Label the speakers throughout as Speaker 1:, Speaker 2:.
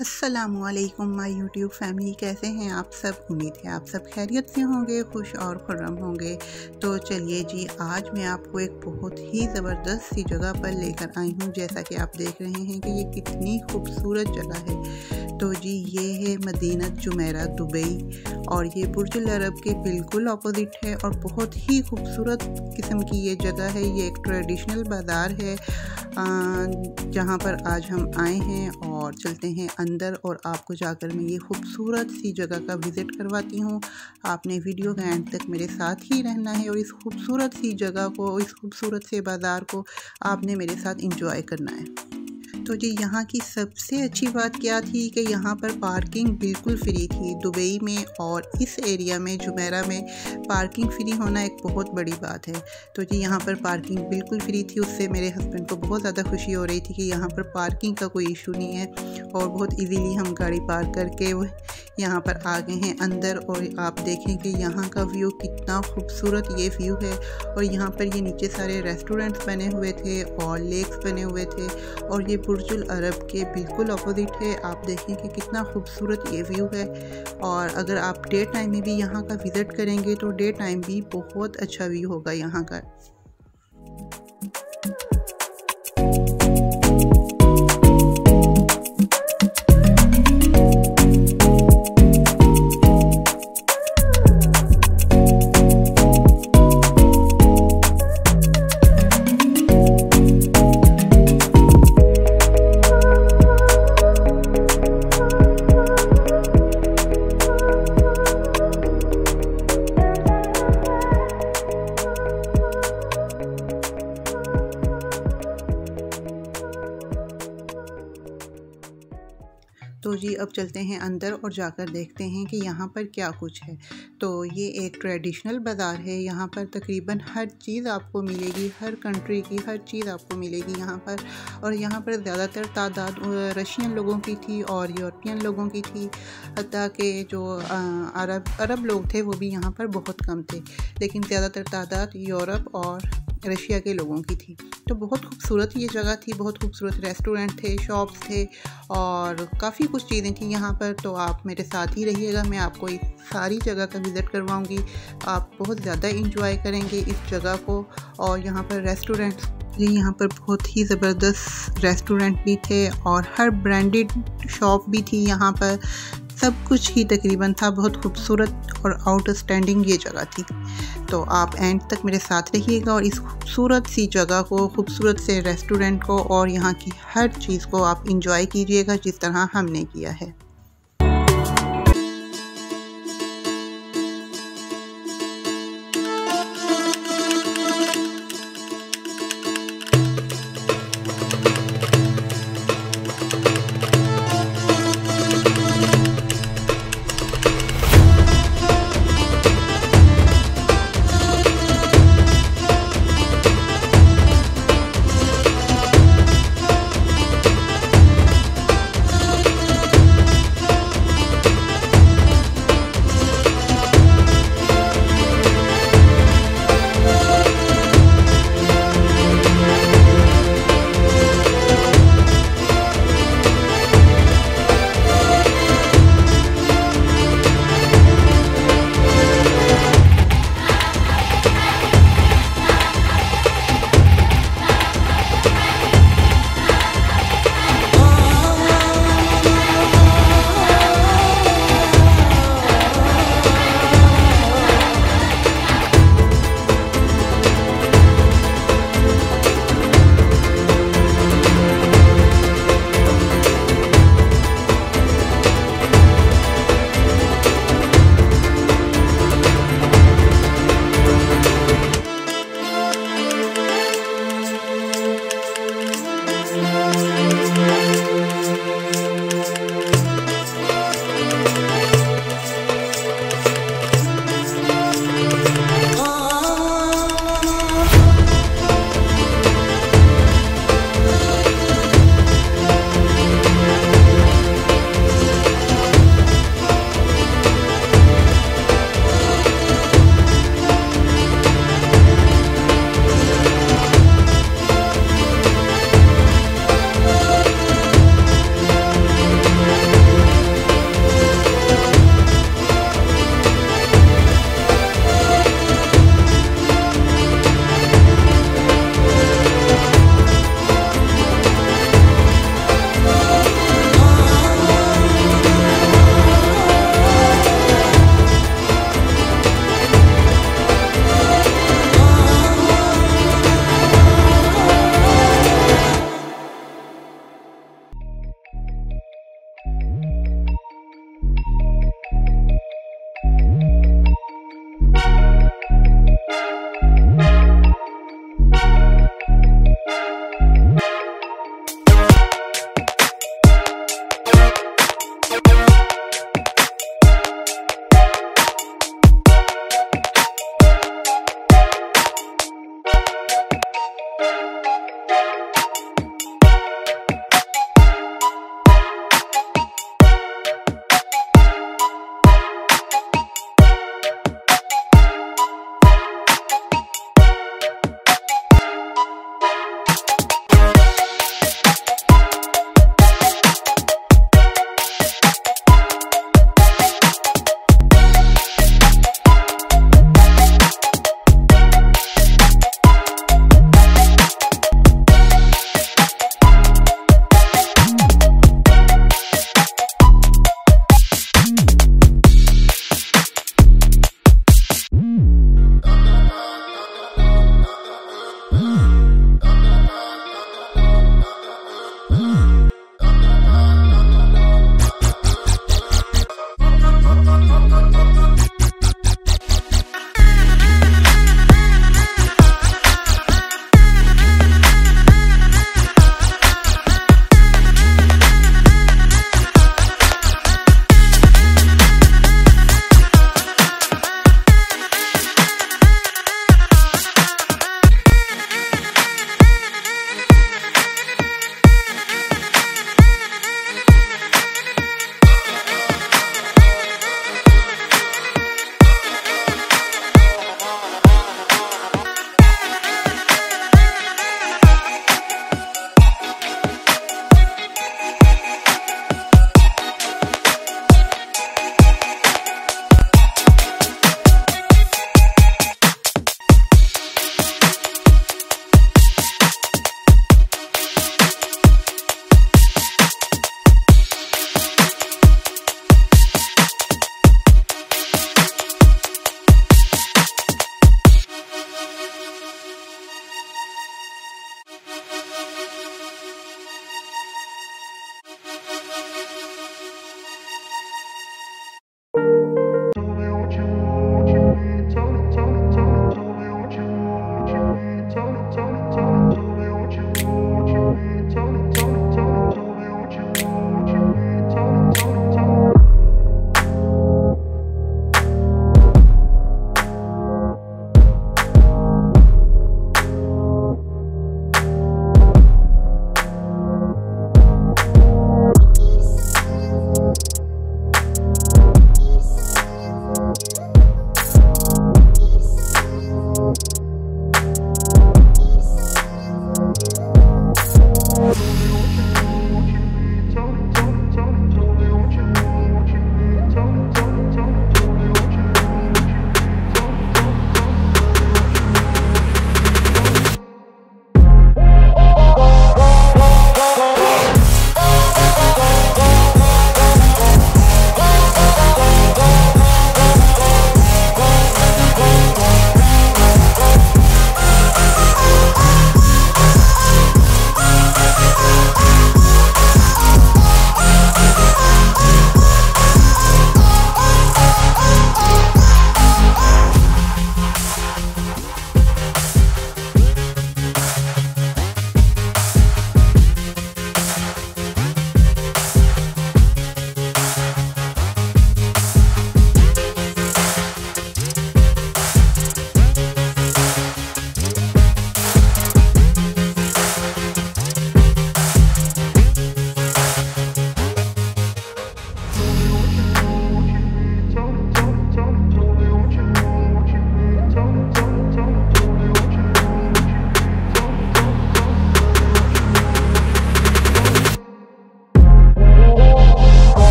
Speaker 1: असलकुम my YouTube family. कैसे हैं आप सब? उम्मीद है आप सब खैरियत से होंगे, खुश और खुर्रम होंगे। तो चलिए जी, आज मैं आपको एक बहुत ही ज़बरदस्त सी जगह पर लेकर आई हूँ, जैसा कि आप देख रहे हैं कि ये कितनी खूबसूरत जगह है। तो जी, ये है मदीनत जुमेरा, दुबई। और ये बुर्ज अरब के बिल्कुल अपोजिट है और बहुत ही खूबसूरत किस्म की ये जगह है। ये एक ट्रेडिशनल बाज़ार है जहाँ पर आज हम आए हैं और चलते हैं अंदर और आपको जाकर मैं ये खूबसूरत सी जगह का विज़िट करवाती हूँ। आपने वीडियो के एंड तक मेरे साथ ही रहना है और इस खूबसूरत सी जगह को, इस खूबसूरत से बाज़ार को आपने मेरे साथ इंजॉय करना है। तो जी यहाँ की सबसे अच्छी बात क्या थी कि यहाँ पर पार्किंग बिल्कुल फ्री थी। दुबई में और इस एरिया में, जुमेरा में पार्किंग फ्री होना एक बहुत बड़ी बात है। तो जी यहाँ पर पार्किंग बिल्कुल फ्री थी। उससे मेरे हस्बैंड को बहुत ज़्यादा खुशी हो रही थी कि यहाँ पर पार्किंग का कोई इशू नहीं है और बहुत ईजीली हम गाड़ी पार्क करके यहाँ पर आ गए हैं अंदर और आप देखें कि यहाँ का व्यू कितना खूबसूरत ये व्यू है और यहाँ पर ये नीचे सारे रेस्टोरेंट्स बने हुए थे और लेक्स बने हुए थे और ये बुर्जुल अरब के बिल्कुल अपोजिट है। आप देखें कि कितना खूबसूरत ये व्यू है। और अगर आप डे टाइम में भी यहाँ का विज़िट करेंगे तो डे टाइम भी बहुत अच्छा व्यू होगा यहाँ का। अब चलते हैं अंदर और जाकर देखते हैं कि यहाँ पर क्या कुछ है। तो ये एक ट्रेडिशनल बाज़ार है। यहाँ पर तकरीबन हर चीज़ आपको मिलेगी, हर कंट्री की हर चीज़ आपको मिलेगी यहाँ पर। और यहाँ पर ज़्यादातर तादाद रशियन लोगों की थी और यूरोपियन लोगों की थी। हती कि जो अरब अरब लोग थे वो भी यहाँ पर बहुत कम थे। लेकिन ज़्यादातर तादाद यूरोप और रशिया के लोगों की थी। तो बहुत खूबसूरत ये जगह थी, बहुत खूबसूरत रेस्टोरेंट थे शॉप्स थे और काफ़ी कुछ चीज़ें थी यहाँ पर। तो आप मेरे साथ ही रहिएगा, मैं आपको इस सारी जगह का विज़िट करवाऊँगी। आप बहुत ज़्यादा इंजॉय करेंगे इस जगह को और यहाँ पर रेस्टोरेंट्स यहाँ पर बहुत ही ज़बरदस्त रेस्टोरेंट भी थे और हर ब्रांडेड शॉप भी थी यहाँ पर। सब कुछ ही तकरीबन था, बहुत खूबसूरत और आउटस्टैंडिंग ये जगह थी। तो आप एंड तक मेरे साथ रहिएगा और इस खूबसूरत सी जगह को, खूबसूरत से रेस्टोरेंट को और यहाँ की हर चीज़ को आप इंजॉय कीजिएगा जिस तरह हमने किया है।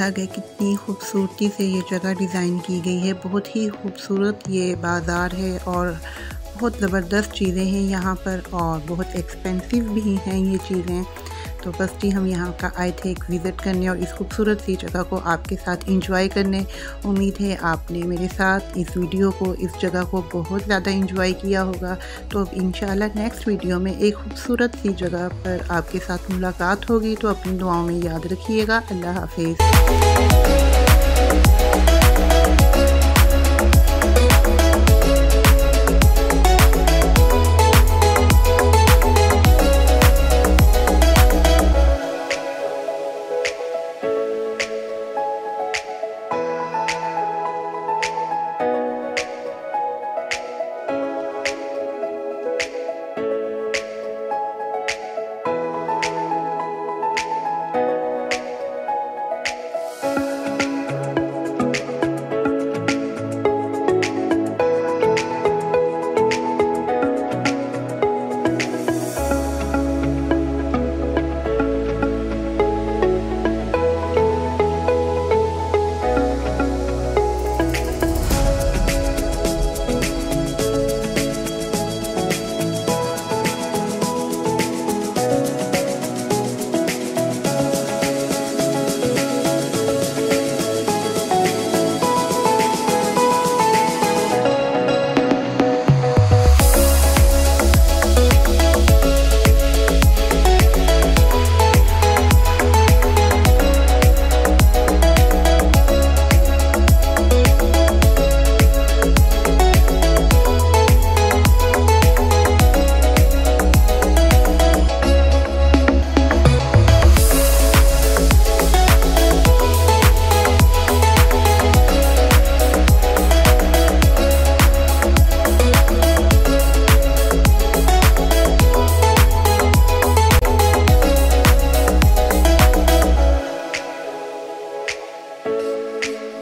Speaker 1: देखा गया कितनी खूबसूरती से ये जगह डिज़ाइन की गई है। बहुत ही खूबसूरत ये बाज़ार है और बहुत ज़बरदस्त चीज़ें हैं यहाँ पर और बहुत एक्सपेंसिव भी हैं ये चीज़ें। तो जी हम यहाँ का आए थे एक विज़िट करने और इस खूबसूरत सी जगह को आपके साथ इंजॉय करने। उम्मीद है आपने मेरे साथ इस वीडियो को, इस जगह को बहुत ज़्यादा इंजॉय किया होगा। तो अब इन नेक्स्ट वीडियो में एक खूबसूरत सी जगह पर आपके साथ मुलाकात होगी। तो अपनी दुआओं में याद रखिएगा। अल्लाह हाफिज़।